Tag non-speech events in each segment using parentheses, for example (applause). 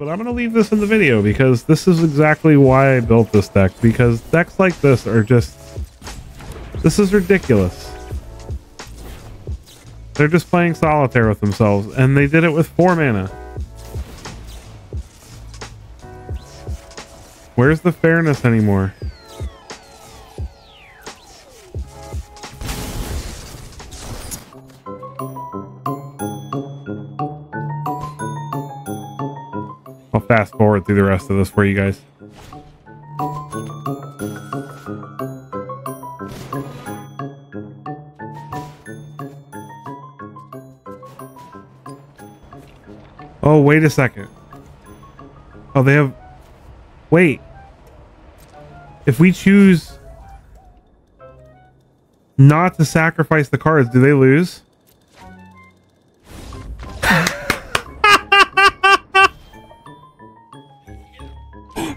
but I'm going to leave this in the video because this is exactly why I built this deck. Because decks like this are just... This is ridiculous. They're just playing solitaire with themselves, and they did it with 4 mana. Where's the fairness anymore? Fast forward through the rest of this for you guys. Oh, wait a second. Oh, they have... Wait. If we choose not to sacrifice the cards, do they lose?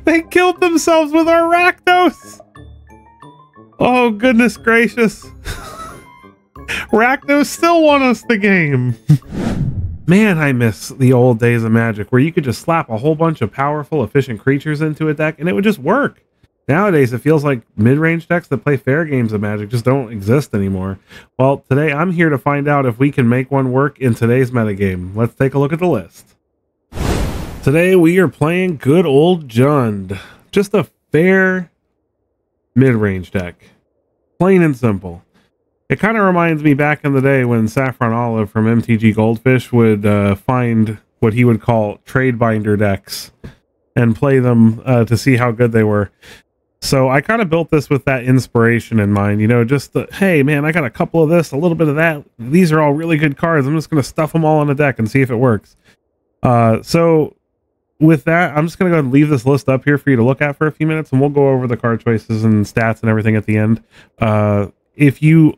They killed themselves with Arachnos! Oh, goodness gracious. (laughs) Rakdos still won us the game. (laughs) Man, I miss the old days of Magic where you could just slap a whole bunch of powerful, efficient creatures into a deck and it would just work. Nowadays, it feels like mid-range decks that play fair games of Magic just don't exist anymore. Well, today I'm here to find out if we can make one work in today's metagame. Let's take a look at the list. Today we are playing good old Jund. Just a fair mid-range deck. Plain and simple. It kind of reminds me back in the day when Saffron Olive from MTG Goldfish would uh, find what he would call trade binder decks and play them uh, to see how good they were. So I kind of built this with that inspiration in mind, you know, just the, hey man, I got a couple of this, a little bit of that. These are all really good cards. I'm just going to stuff them all on a deck and see if it works. Uh, so with that, I'm just going to go and leave this list up here for you to look at for a few minutes and we'll go over the card choices and stats and everything at the end. Uh, if you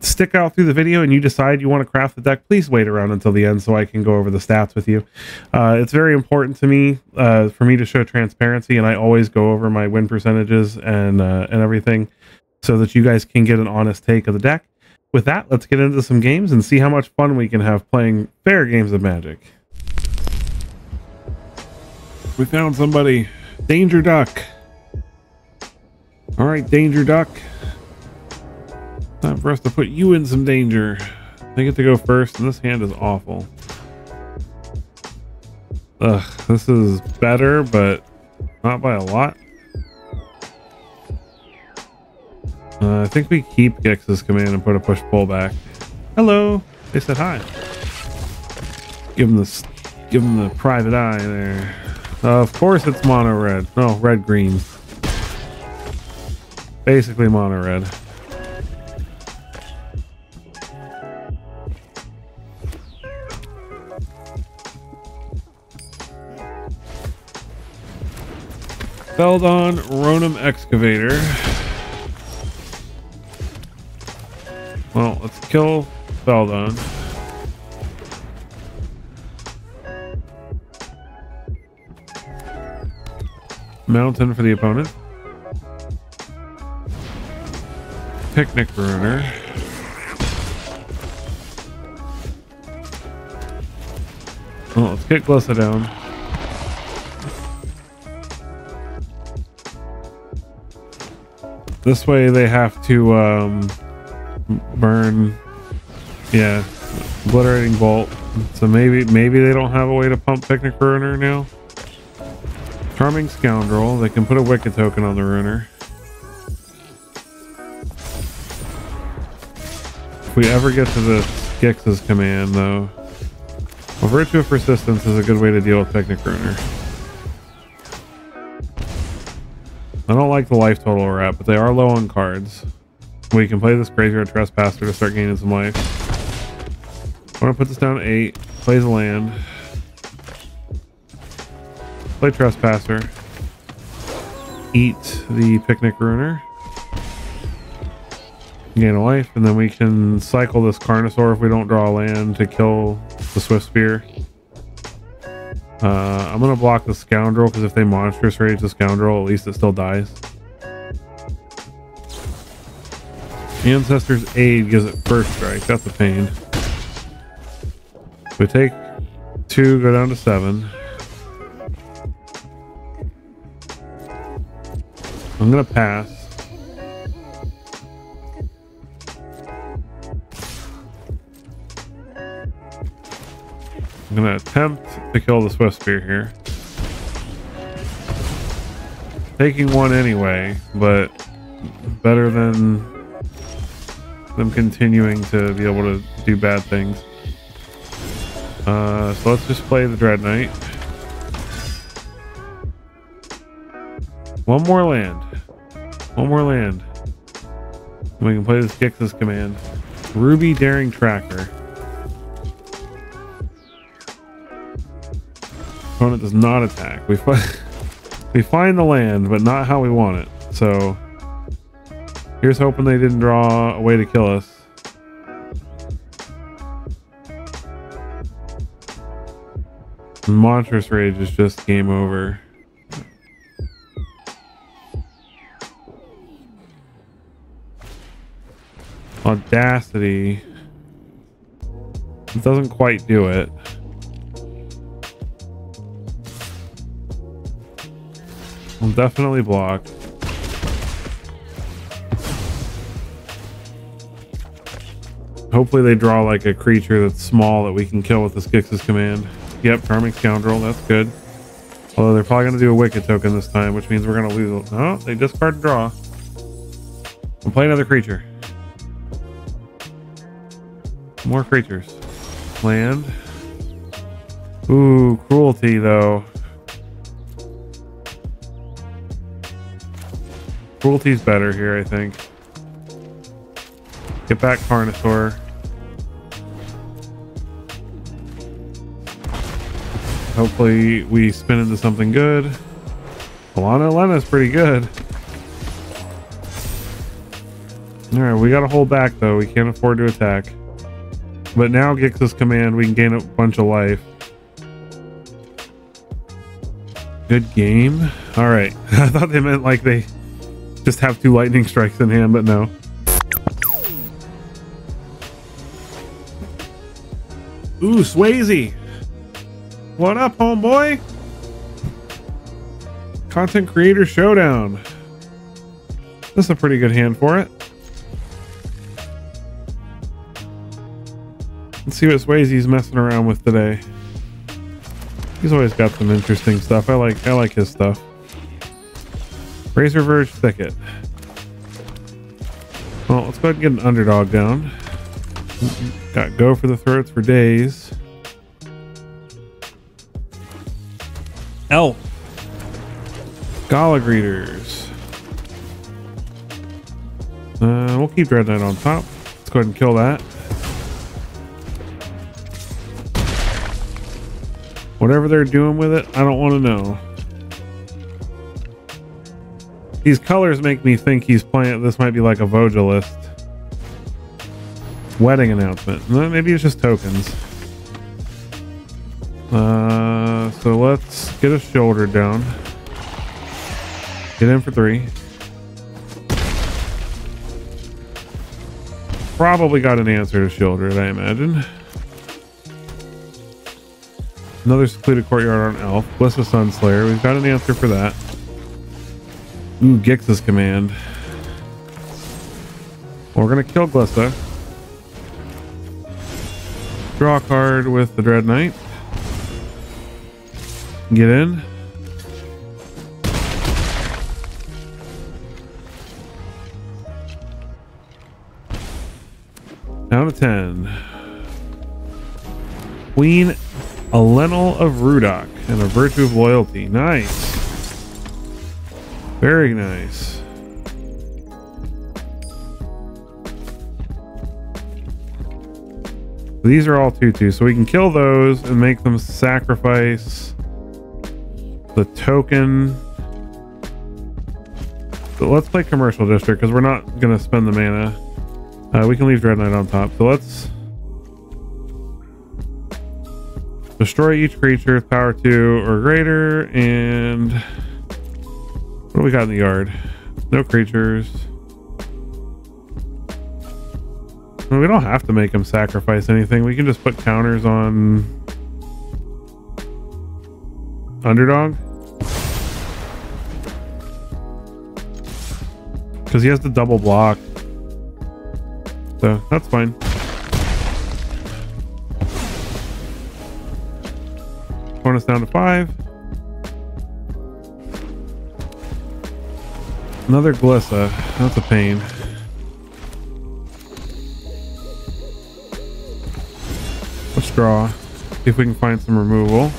stick out through the video and you decide you want to craft the deck, please wait around until the end so I can go over the stats with you. Uh, it's very important to me uh, for me to show transparency, and I always go over my win percentages and uh, and everything so that you guys can get an honest take of the deck. With that, let's get into some games and see how much fun we can have playing fair games of Magic. We found somebody. Danger Duck. All right, Danger Duck. Time for us to put you in some danger. They get to go first, and this hand is awful. Ugh, this is better, but not by a lot. Uh, I think we keep Gix's command and put a push pull back. Hello. They said hi. Give them the give them the private eye there. Uh, of course it's mono red. No, red green. Basically mono red. Feldon Ronom Excavator. Well, let's kill Feldon. Mountain for the opponent. Picnic Ruiner. Well, let's get Glissa down. This way they have to um, burn, yeah, obliterating bolt. So maybe maybe they don't have a way to pump picnic ruiner now. Charming scoundrel. They can put a wicked token on the ruiner. If we ever get to the Gix's command, though, well, Virtue of Persistence is a good way to deal with picnic ruiner. I don't like the life total we're at, but they are low on cards. We can play this Graveyard Trespasser to start gaining some life. I want to put this down to 8. Plays a land. Play Trespasser. Eat the Picnic Ruiner. Gain a life, and then we can cycle this Carnosaur if we don't draw land to kill the Swift Spear. Uh, I'm gonna block the Scoundrel because if they Monstrous Rage the Scoundrel, at least it still dies. Ancestor's Aid gives it first strike. That's a pain. We take two, go down to seven. I'm gonna pass. I'm gonna attempt to kill the Swiftspear here. Taking one anyway, but better than them continuing to be able to do bad things. Uh, so let's just play the Dread Knight. One more land. One more land. We can play this Gix's command. Ruby Daring Tracker. Opponent does not attack. We find (laughs) we find the land, but not how we want it. So here's hoping they didn't draw a way to kill us. Monstrous Rage is just game over. Audacity. It doesn't quite do it. I'll definitely block. Hopefully they draw like a creature that's small that we can kill with this Gix's command. Yep, Charming Scoundrel, that's good. Although they're probably going to do a Wicked token this time, which means we're going to lose. Oh, they discard draw. We'll play another creature. More creatures. Land. Ooh, cruelty though. Cruelty's better here, I think. Get back Carnosaur. Hopefully we spin into something good. Alana Elena's pretty good. Alright, we gotta hold back though. We can't afford to attack. But now Gix's command, we can gain a bunch of life. Good game. All right. (laughs) I thought they meant like they just have two lightning strikes in hand, but no. Ooh, Swayze. What up, homeboy? Content Creator Showdown. This is a pretty good hand for it. Let's see what Swayze's messing around with today. He's always got some interesting stuff. I like I like his stuff. Razor Verge Thicket. Well, let's go ahead and get an underdog down. Got go for the throats for days. Elf. Gala Greeters. Uh, we'll keep Dread Knight on top. Let's go ahead and kill that. Whatever they're doing with it, I don't want to know. These colors make me think he's playing. This might be like a Vogilist wedding announcement. Maybe it's just tokens. Uh, so let's get a Sheoldred down. Get in for three. Probably got an answer to Sheoldred I imagine. Another secluded courtyard on Elf. Glissa Sunslayer. We've got an answer for that. Ooh, Gix's command. We're gonna kill Glissa. Draw a card with the Dread Knight. Get in. Down to 10. Queen Allenal of Ruadach and a Virtue of Loyalty. Nice. Very nice. These are all 2-2, so we can kill those and make them sacrifice the token. So let's play Commercial District because we're not going to spend the mana. Uh, we can leave Dread Knight on top. So let's Destroy each creature with power 2 or greater. And what do we got in the yard? No creatures. Well, we don't have to make them sacrifice anything. We can just put counters on underdog. Because he has the double block. So that's fine. Bonus down to five. Another Glissa. That's a pain. Let's draw. See if we can find some removal.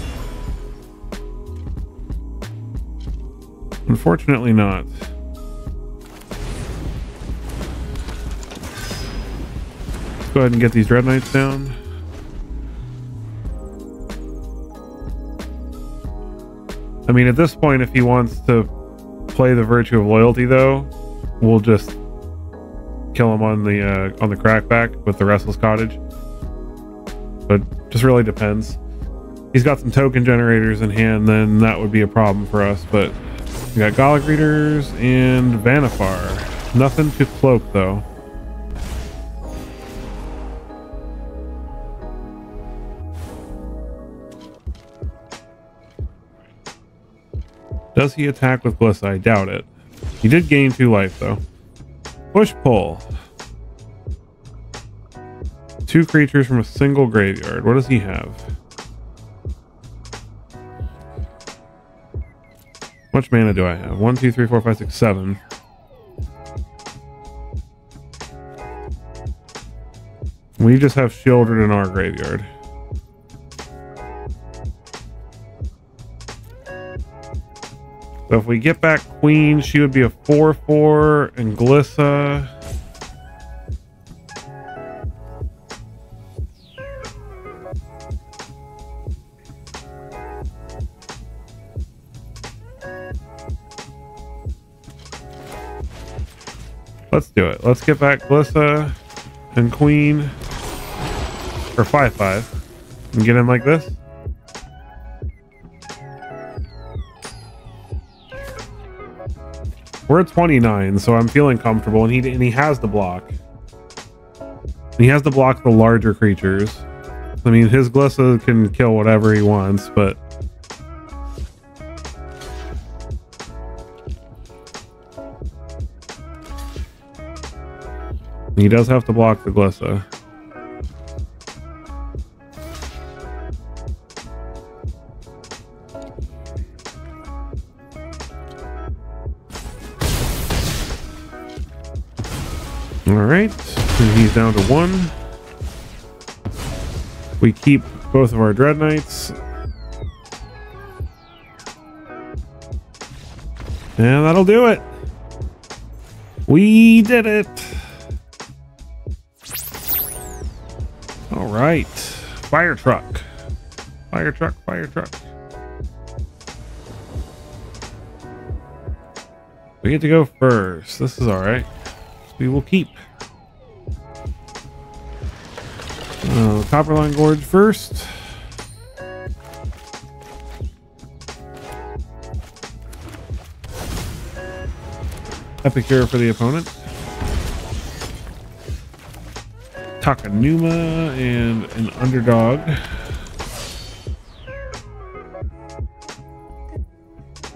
Unfortunately not. Let's go ahead and get these Dread Knights down. Mean, at this point, if he wants to play the virtue of loyalty, though, we'll just kill him on the uh, on the crackback with the restless cottage. But just really depends. He's got some token generators in hand, then that would be a problem for us. But we got Gala Greeters and Vannifar. Nothing to cloak though. Does he attack with Glissa? I doubt it. He did gain two life, though. Push pull. Two creatures from a single graveyard. What does he have? How much mana do I have? One, two, three, four, five, six, seven. We just have Sheoldred in our graveyard. So if we get back Queen, she would be a 4-4 and Glissa. Let's do it. Let's get back Glissa and Queen. Or 5-5. And get in like this. We're at 29, so I'm feeling comfortable, and he and he has the block. He has to block the larger creatures. I mean, his Glissa can kill whatever he wants, but... He does have to block the Glissa. Down to one. We keep both of our Dread Knights. And that'll do it. We did it. All right. Fire truck. Fire truck, fire truck. We get to go first. This is all right we will keep. Uh, Copperline Gorge first. Epicure for the opponent. Takenuma and an underdog.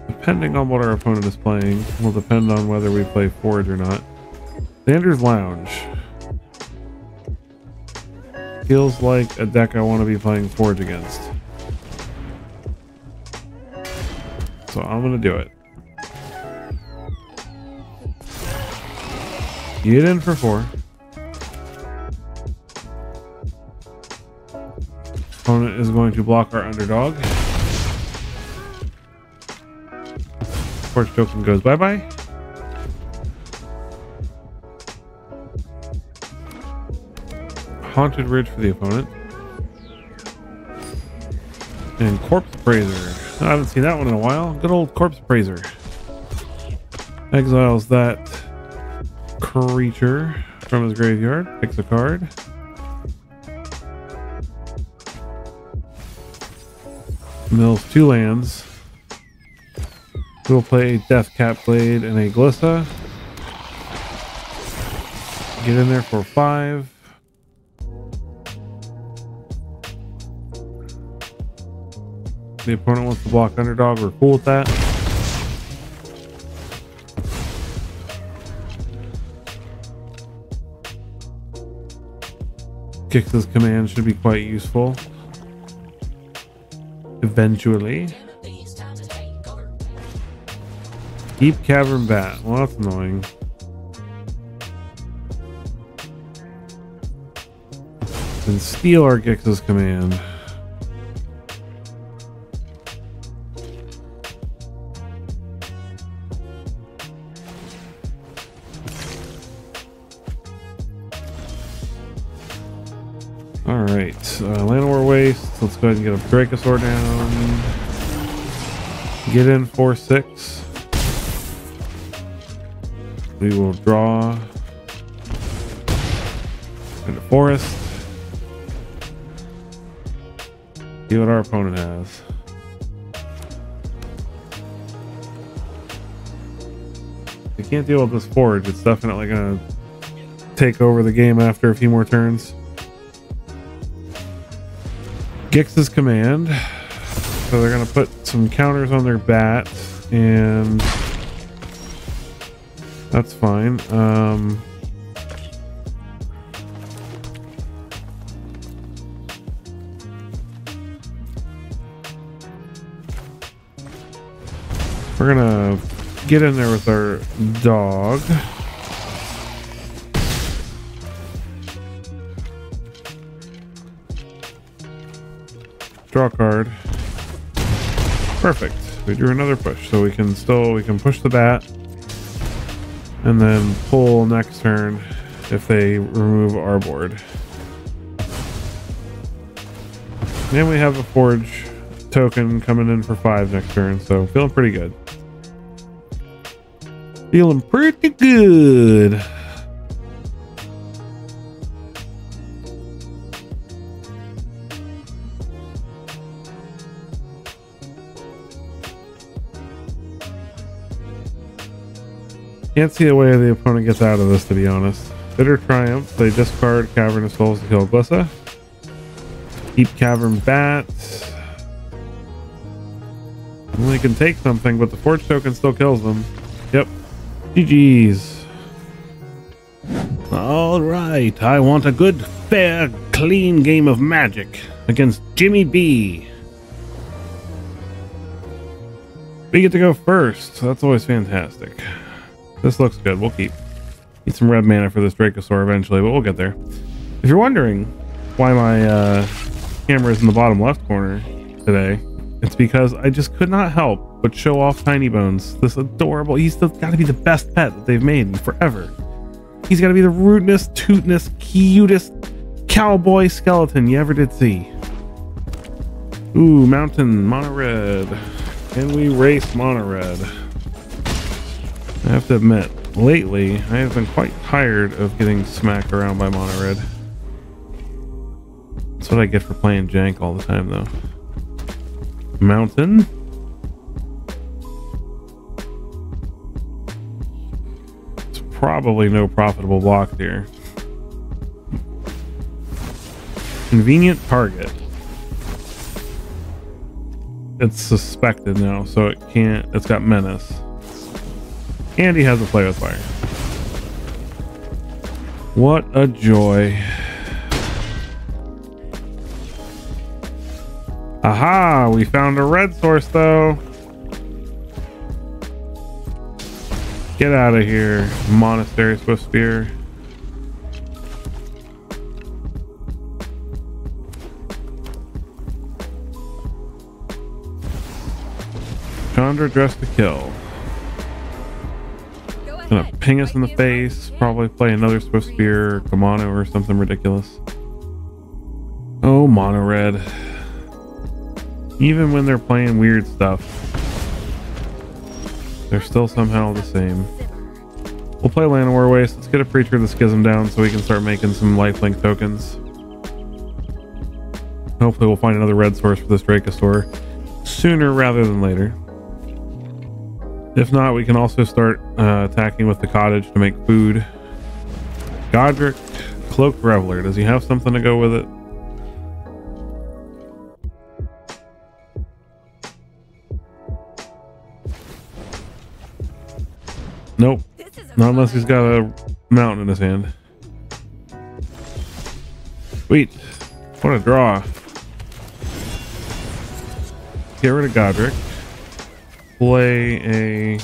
Depending on what our opponent is playing, will depend on whether we play Forge or not. Xander's Lounge. Feels like a deck I want to be playing Forge against. So I'm going to do it. Get in for four. Opponent is going to block our underdog. Forge token goes bye-bye. Haunted Ridge for the opponent. And Corpse Appraiser. I haven't seen that one in a while. Good old Corpse Appraiser. Exiles that creature from his graveyard. Picks a card. Mills two lands. We'll play a Deathcap Glade and a Glissa. Get in there for five. the opponent wants to block underdog, we're cool with that. Gix's command should be quite useful. Eventually. Deep Cavern Bat. Well, that's annoying. And steal our Gix's command. Go ahead and get a Dracosaur down. Get in 4-6. We will draw in the forest. See what our opponent has. I can't deal with this forge. It's definitely going to take over the game after a few more turns. Gix's command. So they're going to put some counters on their bat, and that's fine. Um, we're going to get in there with our dog. Draw a card. Perfect. We drew another push, so we can still we can push the bat, and then pull next turn if they remove our board. And we have a forge token coming in for five next turn, so feeling pretty good. Feeling pretty good. Can't see a way the opponent gets out of this, to be honest. Bitter Triumph. They discard Cavernous Souls to kill Glissa. Keep Cavern Bat. They can take something, but the Forge Token still kills them. Yep. GG's. All right. I want a good, fair, clean game of Magic against Jimmy B. We get to go first. That's always fantastic. This looks good. We'll keep. Need some red mana for this Dracosaur eventually, but we'll get there. If you're wondering why my uh, camera is in the bottom left corner today, it's because I just could not help but show off Tiny Bones. This adorable, he's got to be the best pet that they've made in forever. He's got to be the rootnest, tootnest, cutest cowboy skeleton you ever did see. Ooh, mountain, mono red. Can we race mono red? I have to admit, lately, I have been quite tired of getting smacked around by mono red. That's what I get for playing jank all the time, though. Mountain. It's probably no profitable block here. Convenient target. It's suspected now, so it can't. It's got menace. And he has a fire. What a joy. Aha! We found a red source though. Get out of here, Monastery Swift Spear. Chandra dressed to kill. Gonna ping us in the face, probably play another Swift Spear, Kumano, or something ridiculous. Oh, Mono Red. Even when they're playing weird stuff, they're still somehow the same. We'll play Llanowar Waste. Let's get a Preacher of the Schism down so we can start making some lifelink tokens. Hopefully we'll find another red source for this Dracosaur sooner rather than later. If not, we can also start uh, attacking with the cottage to make food. Godric, Cloaked Reveler. Does he have something to go with it? Nope. Not unless he's got a mountain in his hand. Sweet. What a draw. Get rid of Godric. Play a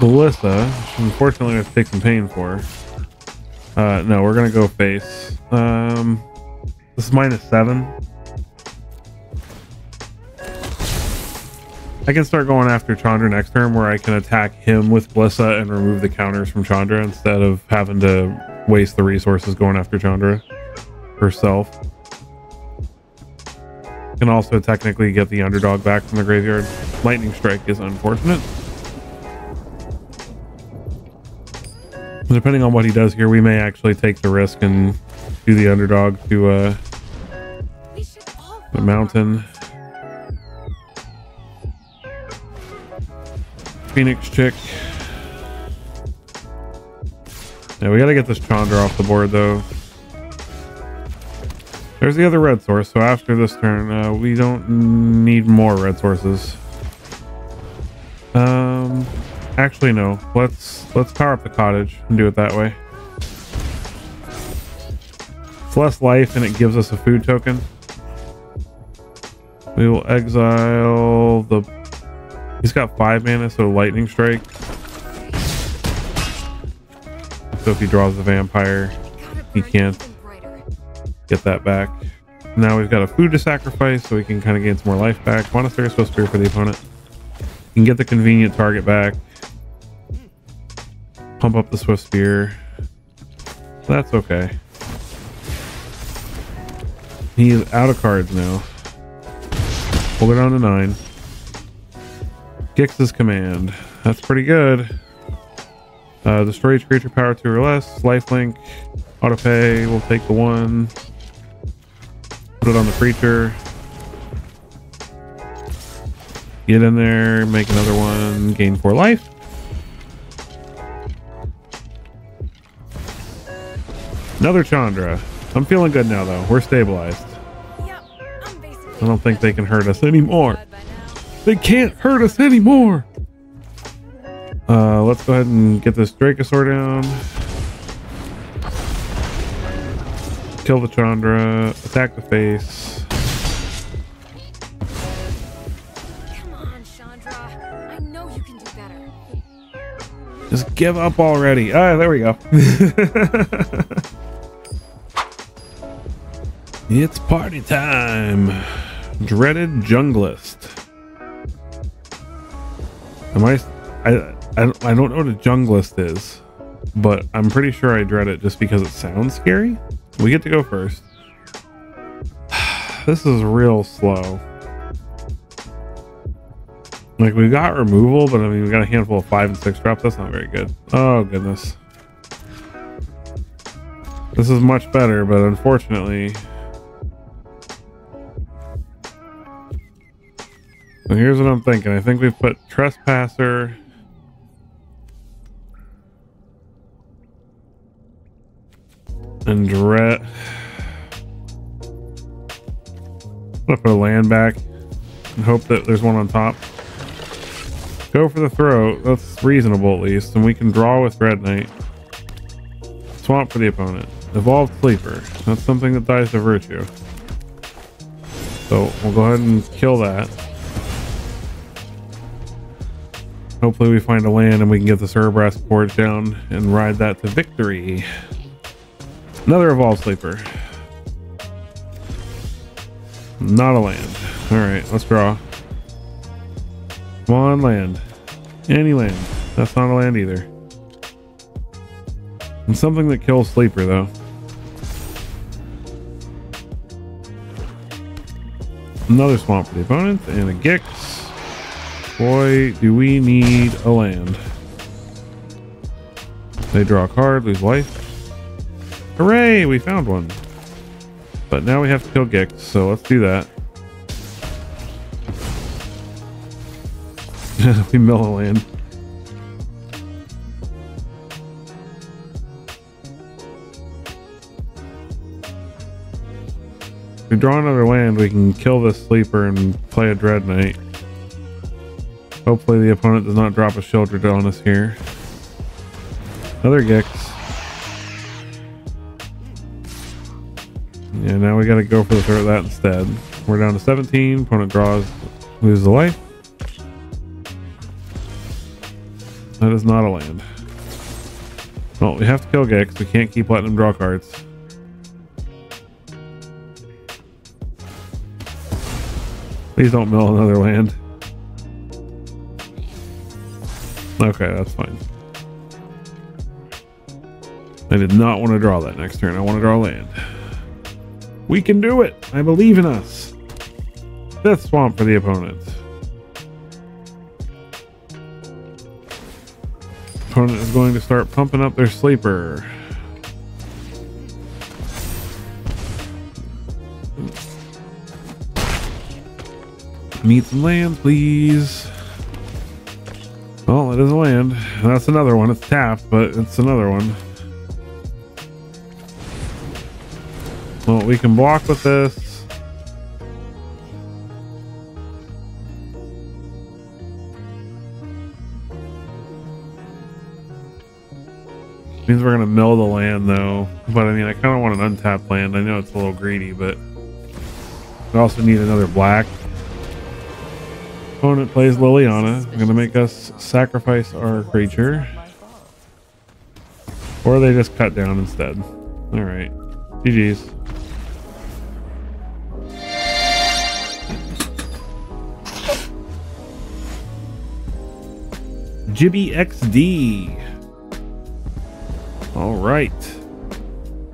Ballista, which unfortunately I have to take some pain for. Uh, no, we're gonna go face. Um, this is minus seven. I can start going after Chandra next turn where I can attack him with Glissa and remove the counters from Chandra instead of having to waste the resources going after Chandra herself. Can also technically get the underdog back from the graveyard. Lightning Strike is unfortunate. Depending on what he does here, we may actually take the risk and do the underdog to uh, the mountain. Phoenix chick. Yeah, we gotta get this Chandra off the board though. There's the other red source, so after this turn, uh, we don't need more red sources. Um, actually no. Let's let's power up the cottage and do it that way. It's less life and it gives us a food token. We will exile the He's got five mana, so lightning strike. So if he draws the vampire, he can't get that back. Now we've got a food to sacrifice, so we can kind of gain some more life back. Monastery Swift Spear for the opponent. Can get the convenient target back. Pump up the Swift Spear. That's okay. He is out of cards now. We'll go down to nine. Gix's command. That's pretty good. Uh, destroy each creature power two or less. Lifelink. Auto pay. We'll take the one. Put it on the creature. Get in there. Make another one. Gain four life. Another Chandra. I'm feeling good now, though. We're stabilized. I don't think they can hurt us anymore. They can't hurt us anymore. Uh, let's go ahead and get this Dracosaur down. Kill the Chandra. Attack the face. On. Just give up already. Ah, there we go. (laughs) it's party time. Dreaded Junglist. Am I, I, I, I don't know what a junglist is, but I'm pretty sure I dread it just because it sounds scary. We get to go first. (sighs) this is real slow. Like we got removal, but I mean we got a handful of five and six drops. That's not very good. Oh goodness. This is much better, but unfortunately So here's what I'm thinking. I think we put Trespasser. And Dret. I'm gonna put a land back and hope that there's one on top. Go for the throw. That's reasonable at least. And we can draw with Dread Knight. Swamp for the opponent. Evolved Sleeper. That's something that dies to virtue. So we'll go ahead and kill that. Hopefully we find a land and we can get the Urabrask Port down and ride that to victory. Another Evolved Sleeper. Not a land. Alright, let's draw. Come on, land. Any land. That's not a land either. And something that kills Sleeper, though. Another swamp for the opponent, and a Gix. Boy, do we need a land. They draw a card, lose life. Hooray, we found one. But now we have to kill Gix, so let's do that. (laughs) we land. If we draw another land, we can kill this sleeper and play a Dread Knight. Hopefully the opponent does not drop a Sheoldred on us here. Another Gix. Yeah, now we got to go for the that instead. We're down to 17. Opponent draws, loses a life. That is not a land. Well, we have to kill Gix. We can't keep letting him draw cards. Please don't mill another land. Okay, that's fine. I did not want to draw that next turn. I want to draw land. We can do it. I believe in us. Death Swamp for the opponent. Opponent is going to start pumping up their sleeper. Meet some lands, please. Well, it is a land. That's another one. It's tapped, but it's another one. Well, we can block with this. Means we're gonna mill the land though. But I mean, I kind of want an untapped land. I know it's a little greedy, but we also need another black. Opponent plays Liliana. Gonna make us sacrifice our creature. Or they just cut down instead. Alright. GG's. Jibby XD. All right.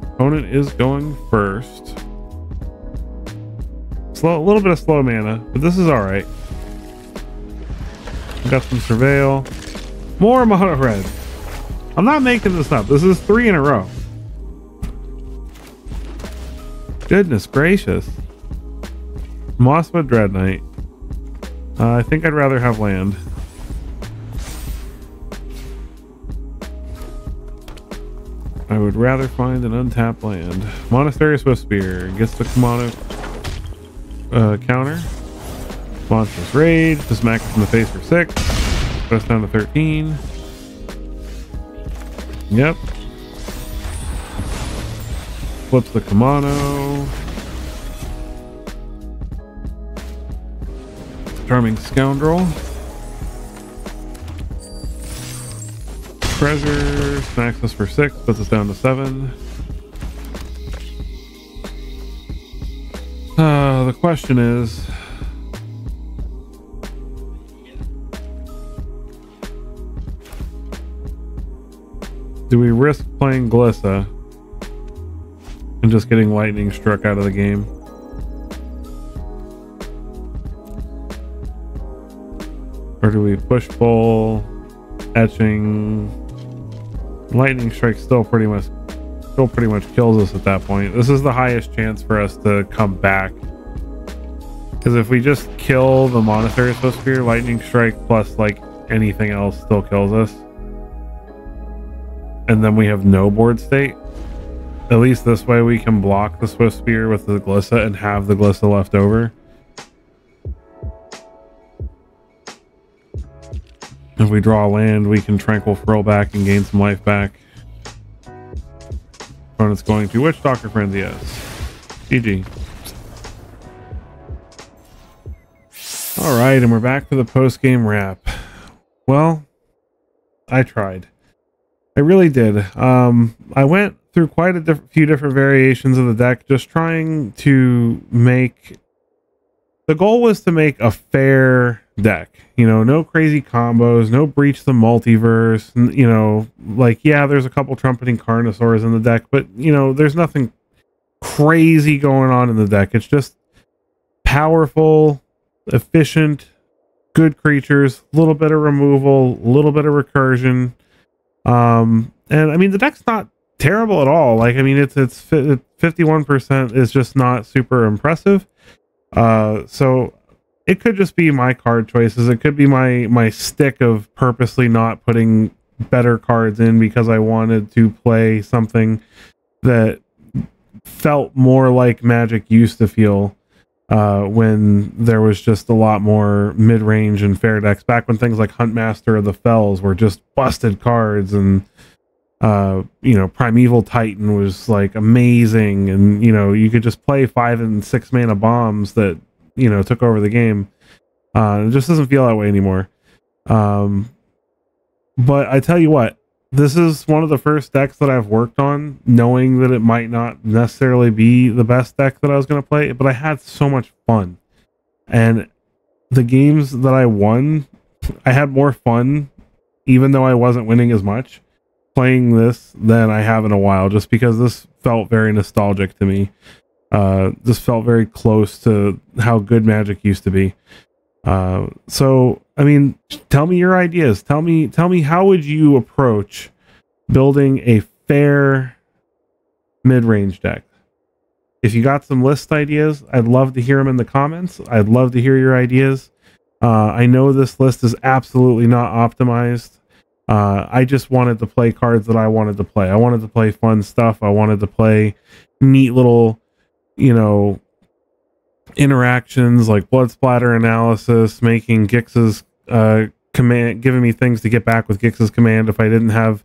Opponent is going first. Slow, a little bit of slow mana, but this is all right. Got some surveil. More mono red. I'm not making this up. This is three in a row. Goodness gracious. Mosswood Dread Knight. Uh, I think I'd rather have land. I would rather find an untapped land. Monastery Swiftspear gets the Kumano uh, counter. Monstrous Rage. Just max in the face for six. Put down to 13. Yep. Flips the Kumano. Charming Scoundrel. Treasure. Smacks us for six, puts us down to seven. Uh, the question is Do we risk playing Glissa and just getting lightning struck out of the game? Or do we push pull, etching, lightning strike still pretty much still pretty much kills us at that point. This is the highest chance for us to come back. Because if we just kill the monastery Swiftspear, lightning strike plus like anything else still kills us. And then we have no board state. At least this way we can block the Swift Spear with the Glissa and have the Glissa left over. If we draw land, we can Tranquil Frillback back and gain some life back. Opponent's going to Witch Doctor Frenzy, yes. GG. All right, and we're back for the post-game wrap. Well, I tried. I really did. Um, I went through quite a diff few different variations of the deck, just trying to make... The goal was to make a fair deck. You know, no crazy combos, no breach the multiverse. You know, like yeah, there's a couple trumpeting carnosaurs in the deck, but you know, there's nothing crazy going on in the deck. It's just powerful, efficient, good creatures, a little bit of removal, a little bit of recursion. Um, and I mean the deck's not terrible at all. Like I mean it's it's 51% is just not super impressive. Uh so it could just be my card choices. It could be my my stick of purposely not putting better cards in because I wanted to play something that felt more like Magic used to feel uh, when there was just a lot more mid range and fair decks. Back when things like Huntmaster of the Fells were just busted cards and uh, you know, Primeval Titan was like amazing, and you know, you could just play five and six mana bombs that you know took over the game. Uh, it just doesn't feel that way anymore. Um, but I tell you what, this is one of the first decks that I've worked on, knowing that it might not necessarily be the best deck that I was going to play, but I had so much fun. And the games that I won, I had more fun, even though I wasn't winning as much playing this than I have in a while, just because this felt very nostalgic to me. Uh, this felt very close to how good Magic used to be. Uh, so, I mean, tell me your ideas. Tell me, tell me how would you approach building a fair mid-range deck? If you got some list ideas, I'd love to hear them in the comments. I'd love to hear your ideas. Uh, I know this list is absolutely not optimized. Uh, I just wanted to play cards that I wanted to play. I wanted to play fun stuff. I wanted to play neat little, you know, interactions like blood splatter analysis, making Gix's uh, command, giving me things to get back with Gix's command if I didn't have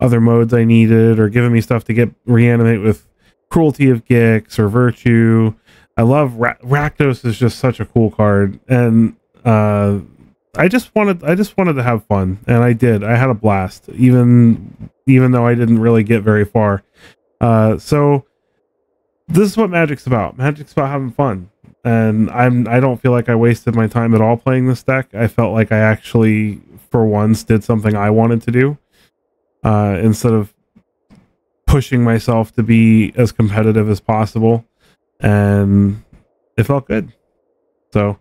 other modes I needed, or giving me stuff to get reanimate with cruelty of Gix or virtue. I love Ra- Rakdos is just such a cool card, and uh, I just wanted I just wanted to have fun, and I did. I had a blast, even even though I didn't really get very far. Uh, so this is what Magic's about. Magic's about having fun, and I'm I don't feel like I wasted my time at all playing this deck. I felt like I actually, for once, did something I wanted to do, uh, instead of pushing myself to be as competitive as possible, and it felt good. So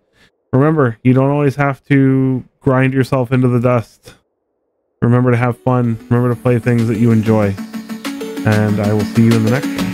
remember, you don't always have to grind yourself into the dust. Remember to have fun. Remember to play things that you enjoy. And I will see you in the next one.